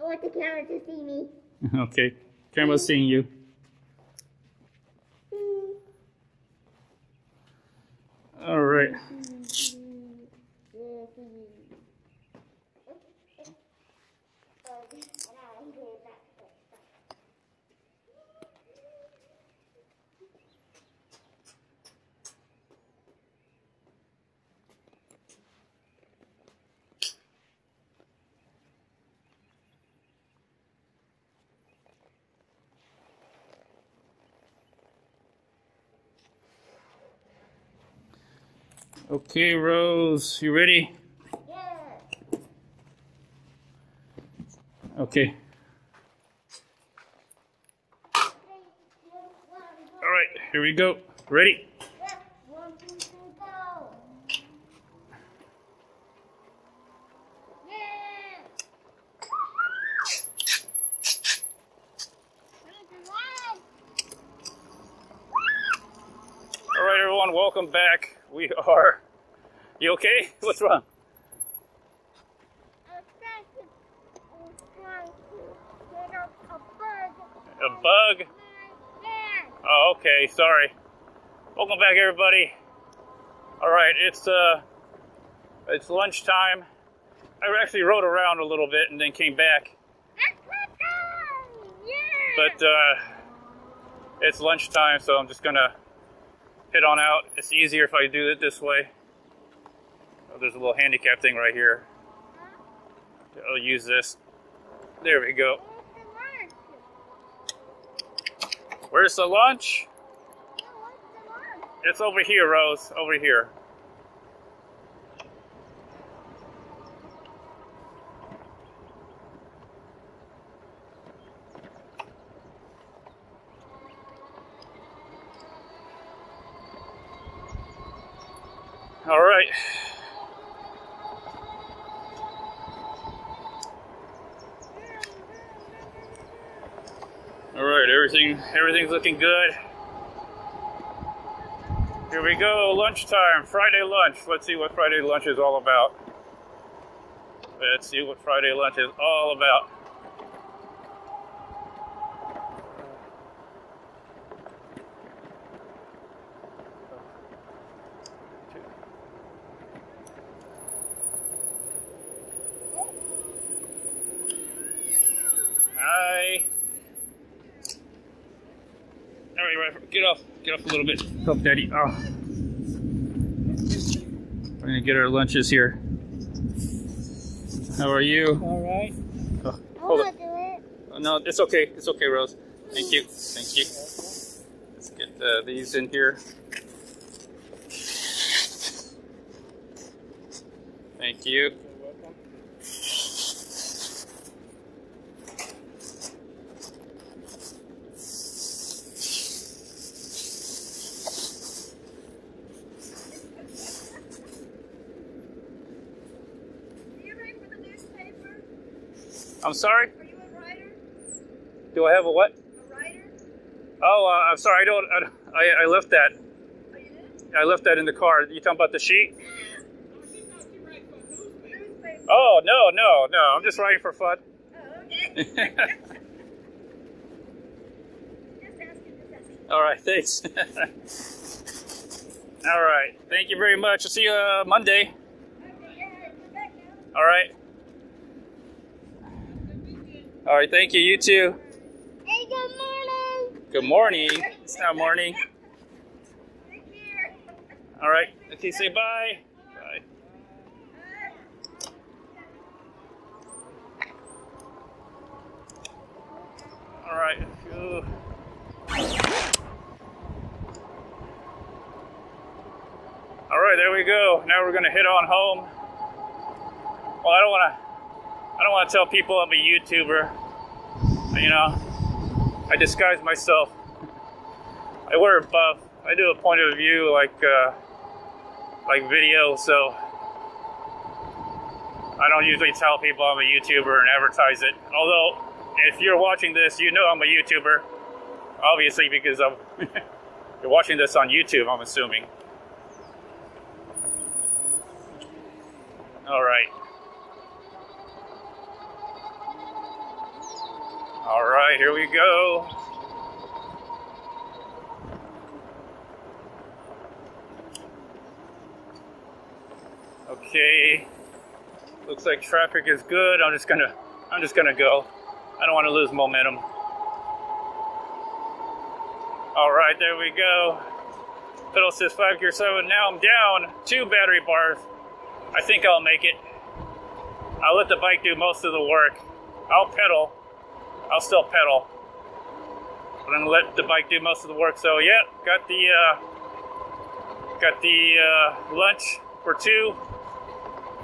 Oh, I want the camera to see me. okay. Camera's seeing you. Hmm. All right. Okay, Rose, you ready? Yeah. Okay. All right, here we go. Ready? One, two, three, go. Yeah. All right, everyone, welcome back. We are. You okay? What's wrong? I was trying to, I was trying to get up a bug. A bug? Oh, okay. Sorry. Welcome back, everybody. All right, it's uh, it's lunchtime. I actually rode around a little bit and then came back, Yeah. but uh, it's lunchtime, so I'm just gonna head on out. It's easier if I do it this way. Oh, there's a little handicap thing right here. I'll use this. There we go. Where's the lunch? It's over here, Rose. Over here. All right. All right, everything everything's looking good. Here we go, lunchtime, Friday lunch. Let's see what Friday lunch is all about. Let's see what Friday lunch is all about. Hi. All right, right, get up a little bit. Help Daddy. Oh. We're gonna get our lunches here. How are you? All right. Oh, I hold want on. to do it. Oh, no, it's okay. It's okay, Rose. Thank you. Thank you. Let's get uh, these in here. Thank you. You're welcome. Do you write for the newspaper? I'm sorry. Are you a writer? Do I have a what? A writer? Oh, uh, I'm sorry. I don't. I, I, left that. Oh, you did? I left that in the car. You talking about the sheet? Oh, she thought you write for a newspaper. Newspaper. Oh no, no, no. I'm just writing for fun. Oh, okay. just asking, just asking. All right. Thanks. All right. Thank you very much. I'll see you uh, Monday. Okay, yeah, back now. All right. All right. Thank you. You too. Hey, good morning. Good morning. It's not morning. All right. Okay. Say bye. Bye. All right. All right, there we go. Now we're gonna head on home. Well, I don't want to. I don't want to tell people I'm a YouTuber. You know, I disguise myself. I wear a buff. I do a point of view like uh, like video, so I don't usually tell people I'm a YouTuber and advertise it. Although, if you're watching this, you know I'm a YouTuber, obviously because I'm you're watching this on YouTube. I'm assuming. All right. Right, here we go. Okay. Looks like traffic is good. I'm just gonna I'm just gonna go. I don't want to lose momentum. All right, there we go. Pedal says five gear seven. Now I'm down two battery bars. I think I'll make it. I'll let the bike do most of the work. I'll pedal. I'll still pedal. But I'm gonna let the bike do most of the work. So yeah, got the uh, got the uh, lunch for two.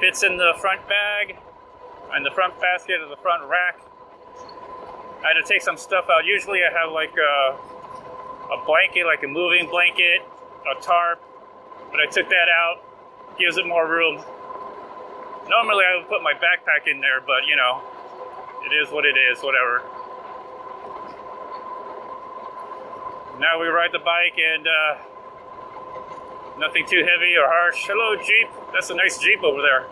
Fits in the front bag and the front basket of the front rack. I had to take some stuff out. Usually I have like a, a blanket, like a moving blanket, a tarp, but I took that out. Gives it more room. Normally I would put my backpack in there, but you know, it is what it is, whatever. Now we ride the bike and uh, nothing too heavy or harsh. Hello Jeep, that's a nice Jeep over there.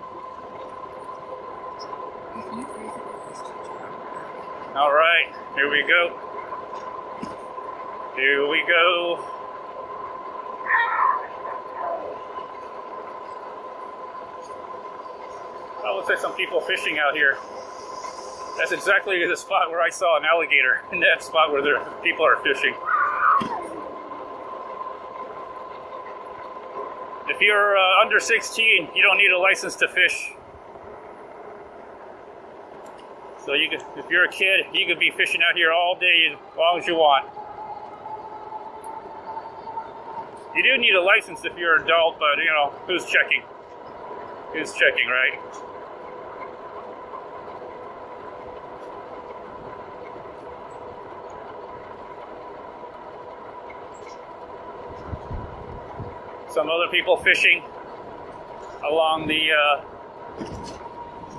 All right, here we go. Here we go. I would say some people fishing out here. That's exactly the spot where I saw an alligator, in that spot where there people are fishing. If you're uh, under 16, you don't need a license to fish. So you could, if you're a kid, you could be fishing out here all day as long as you want. You do need a license if you're an adult, but you know, who's checking? Who's checking, right? Some other people fishing along the uh,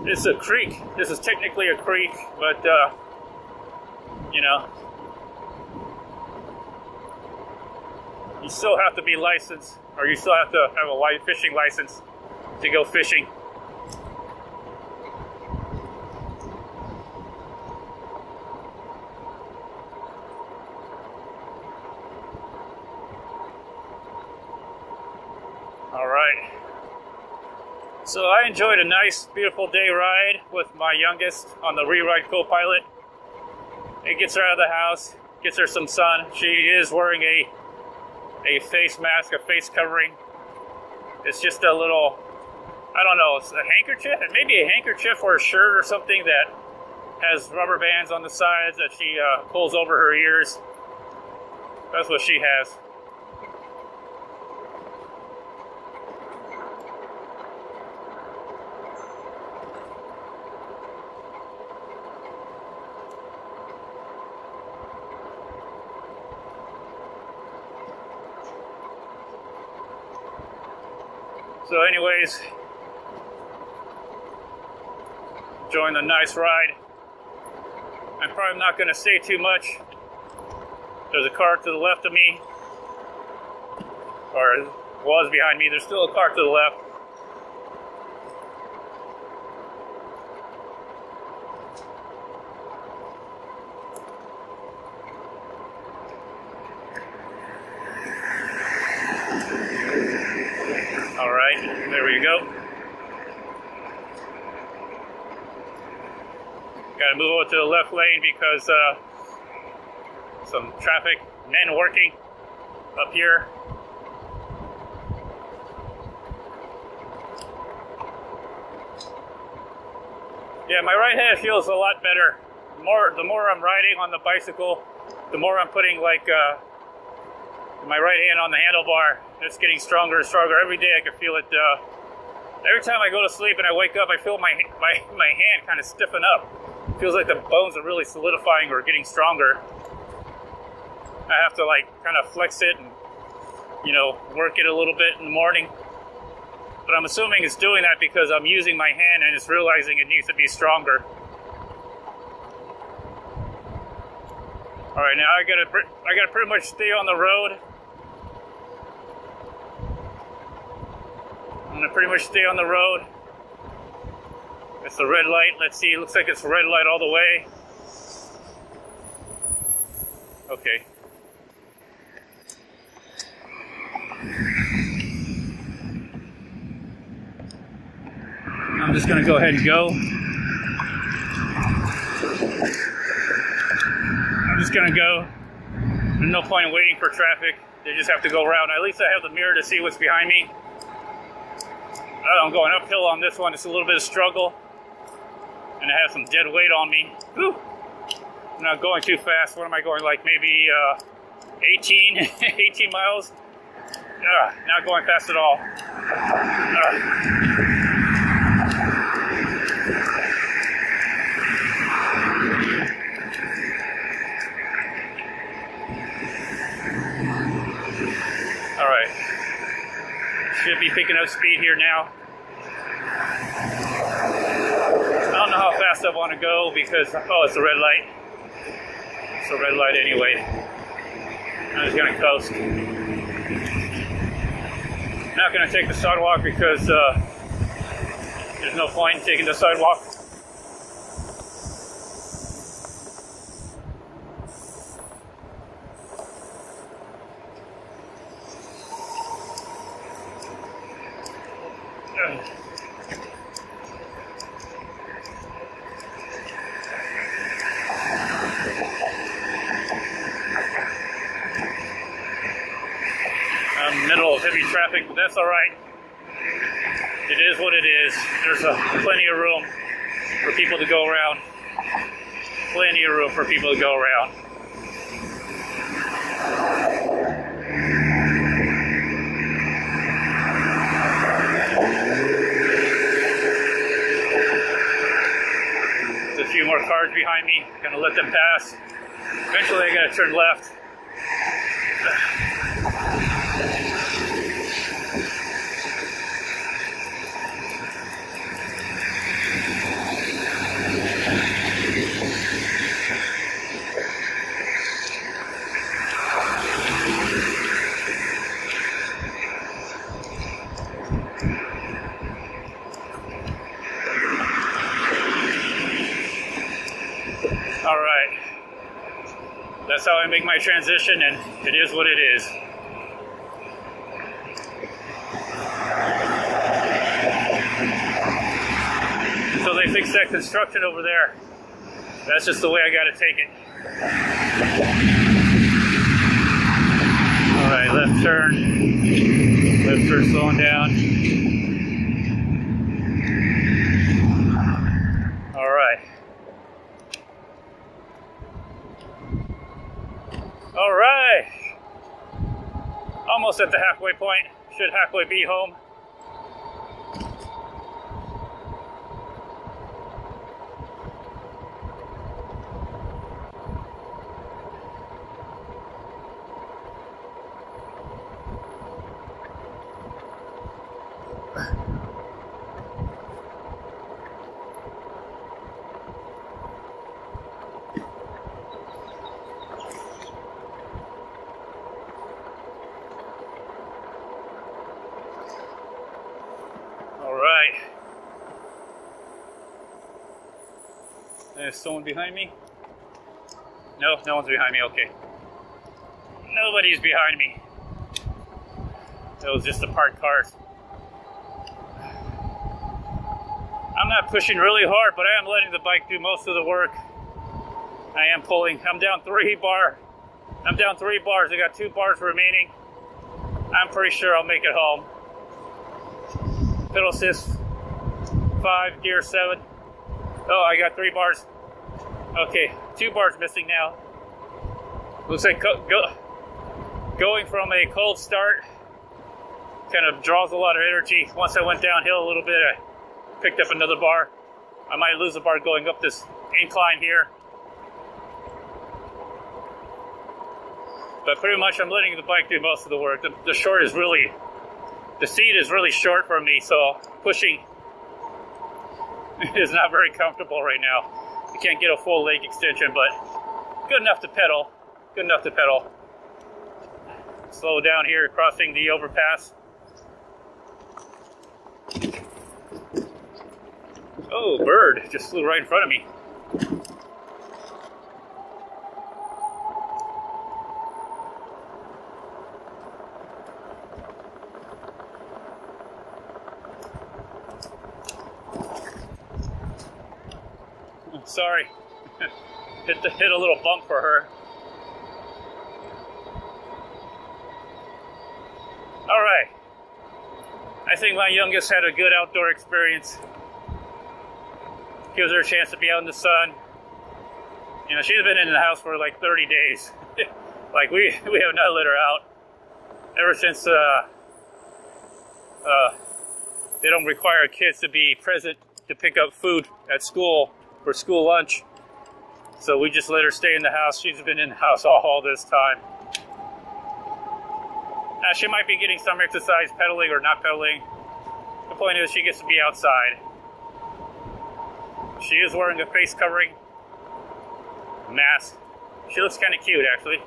this is a creek. This is technically a creek, but uh, you know, you still have to be licensed, or you still have to have a fishing license to go fishing. All right. So I enjoyed a nice, beautiful day ride with my youngest on the WeRide co-pilot. It gets her out of the house, gets her some sun. She is wearing a a face mask, a face covering. It's just a little, I don't know, it's a handkerchief, maybe a handkerchief or a shirt or something that has rubber bands on the sides that she uh, pulls over her ears. That's what she has. So, anyways, enjoying the nice ride. I'm probably not going to say too much. There's a car to the left of me, or was behind me. There's still a car to the left. All right, there we go. Got to the left lane because uh, some traffic, men working up here. Yeah, my right hand feels a lot better. The more, the more I'm riding on the bicycle, the more I'm putting like uh, my right hand on the handlebar. It's getting stronger and stronger. Every day I can feel it. Uh, every time I go to sleep and I wake up, I feel my my, my hand kind of stiffen up. It feels like the bones are really solidifying or getting stronger. I have to like kind of flex it and you know work it a little bit in the morning. But I'm assuming it's doing that because I'm using my hand and it's realizing it needs to be stronger. All right, now I gotta I gotta pretty much stay on the road. I'm gonna pretty much stay on the road. It's the red light. Let's see. It looks like it's a red light all the way. Okay. I'm just gonna go ahead and go. I'm just gonna go. There's no point in waiting for traffic. They just have to go around. At least I have the mirror to see what's behind me. I'm going uphill on this one. It's a little bit of struggle. And I have some dead weight on me. Whew. I'm not going too fast. What am I going like maybe uh, 18, 18 miles? Uh, not going fast at all. Uh. All right. Should be picking up speed here now. I don't know how fast I want to go because, oh, it's a red light. It's a red light anyway. I'm just going to coast. Not going to take the sidewalk because uh, there's no point in taking the sidewalk. I'm middle of heavy traffic, but that's all right. It is what it is. There's a, plenty of room for people to go around. Plenty of room for people to go around. There's a few more cars behind me. Gonna let them pass. Eventually, I gotta turn left. All right. That's how I make my transition, and it is what it is. So they fixed that construction over there. That's just the way I got to take it. All right, left turn. Left turn slowing down. All right. All right. Almost at the halfway point. Should halfway be home. All right. There's someone behind me? No, no one's behind me. Okay. Nobody's behind me. It was just the parked cars. I'm not pushing really hard, but I am letting the bike do most of the work. I am pulling. I'm down three bar. I'm down three bars. I got two bars remaining. I'm pretty sure I'll make it home. Pedal assist, five, gear seven. Oh, I got three bars. Okay, two bars missing now. Looks like go, go, going from a cold start kind of draws a lot of energy. Once I went downhill a little bit, I picked up another bar. I might lose a bar going up this incline here. But pretty much I'm letting the bike do most of the work. The, the short is really, the seat is really short for me, so pushing is not very comfortable right now. I can't get a full leg extension, but good enough to pedal. Good enough to pedal. Slow down here, crossing the overpass. Oh, bird just flew right in front of me. Sorry. hit the, hit a little bump for her. All right. I think my youngest had a good outdoor experience. Gives her a chance to be out in the sun. You know, she's been in the house for like 30 days. like we we have not let her out ever since uh, uh, they don't require kids to be present to pick up food at school for school lunch. So we just let her stay in the house. She's been in the house all, this time. Now she might be getting some exercise pedaling or not pedaling. The point is she gets to be outside. She is wearing a face covering mask. She looks kind of cute actually.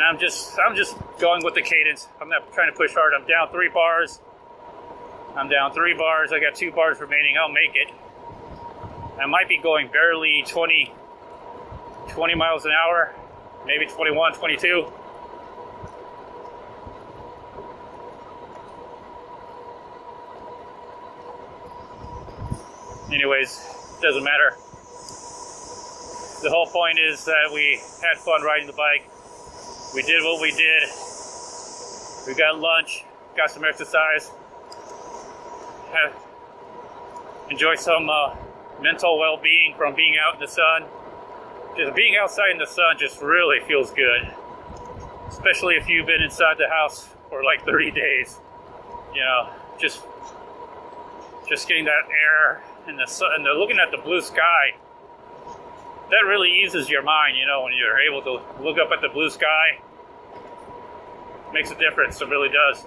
And I'm just I'm just going with the cadence. I'm not trying to push hard. I'm down three bars. I'm down three bars. I got two bars remaining. I'll make it. I might be going barely 20, 20 miles an hour, maybe 21, 22. Anyways, doesn't matter. The whole point is that we had fun riding the bike. We did what we did. We got lunch, got some exercise, have enjoy some uh, mental well-being from being out in the sun. Just being outside in the sun just really feels good, especially if you've been inside the house for like 30 days. You know, just just getting that air and the sun, and the, looking at the blue sky. That really eases your mind, you know, when you're able to look up at the blue sky. Makes a difference, it really does.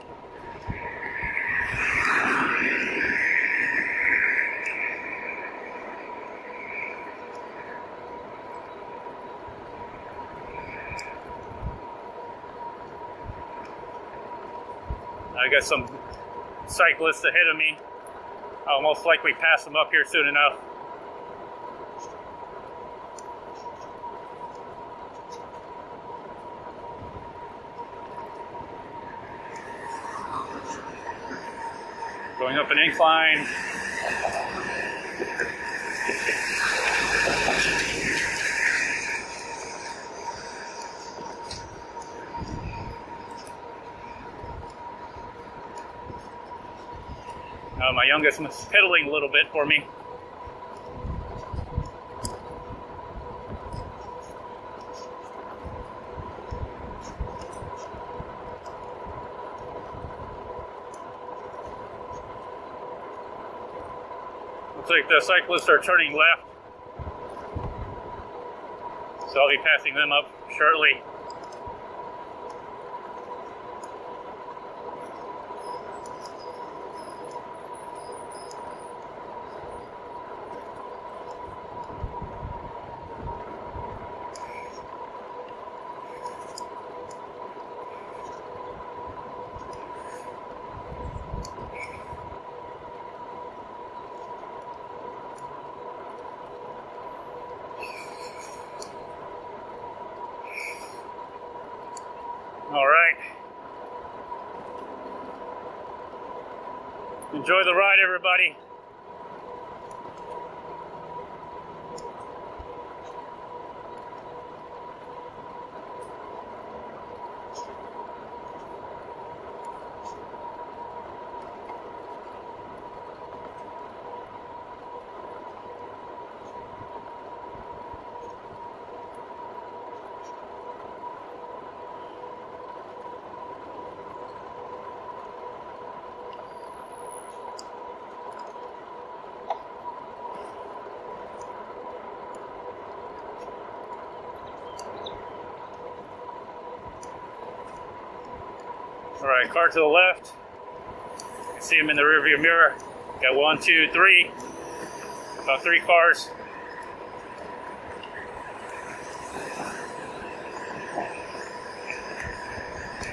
I got some cyclists ahead of me. I'll most likely pass them up here soon enough. Up an incline. Uh, my youngest was pedaling a little bit for me. Looks like the cyclists are turning left. So I'll be passing them up shortly. All right. Enjoy the ride, everybody. Car to the left. You can see them in the rearview mirror. Got one, two, three. About three cars.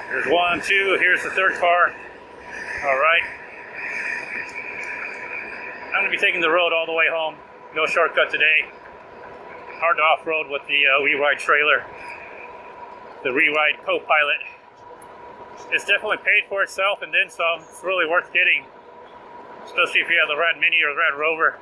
Here's one, two. Here's the third car. All right. I'm to be taking the road all the way home. No shortcut today. Hard to off-road with the uh, WeRide trailer. The WeRide co-pilot. It's definitely paid for itself and then some. It's really worth getting, especially if you have the RadMini or the RadRover.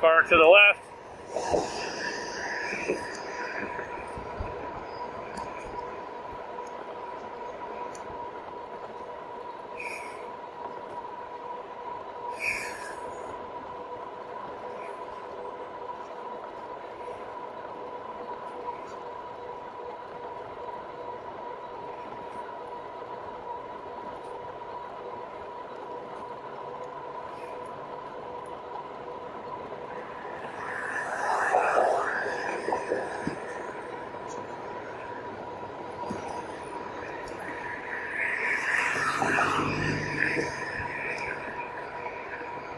Car to the left.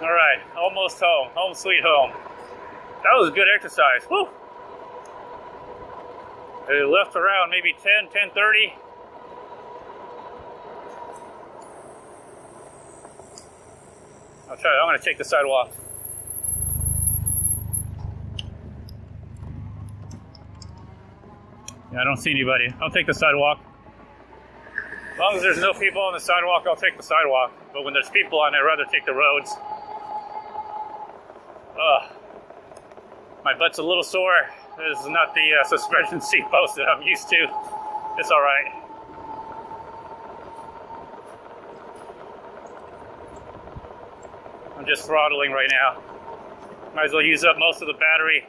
All right, almost home. Home sweet home. That was a good exercise. Woo! I left around maybe 10, 10.30. I'll try, I'm gonna take the sidewalk. Yeah, I don't see anybody. I'll take the sidewalk. As long as there's no people on the sidewalk, I'll take the sidewalk. But when there's people on it, I'd rather take the roads. Ugh. My butt's a little sore. This is not the uh, suspension seat post that I'm used to. It's all right. I'm just throttling right now. Might as well use up most of the battery.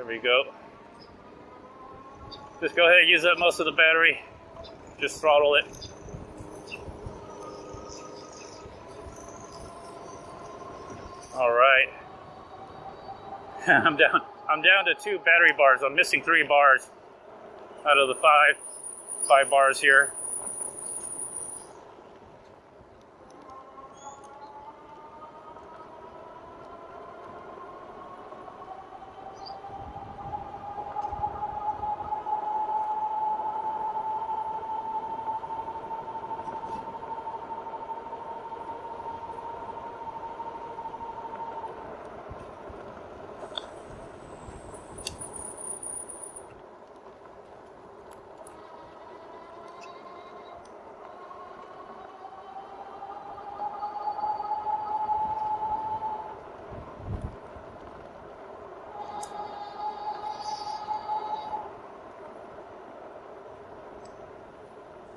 There we go. Just go ahead and use up most of the battery. Just throttle it. All right. I'm down. I'm down to two battery bars. I'm missing three bars out of the five five bars here.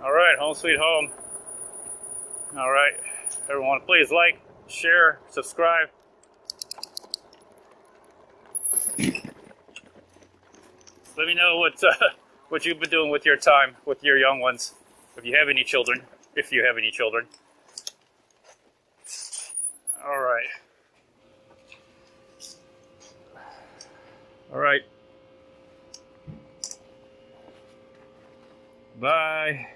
All right, home sweet home. All right, everyone, please like, share, subscribe. Let me know what uh, what you've been doing with your time with your young ones, if you have any children. If you have any children. All right. All right. Bye.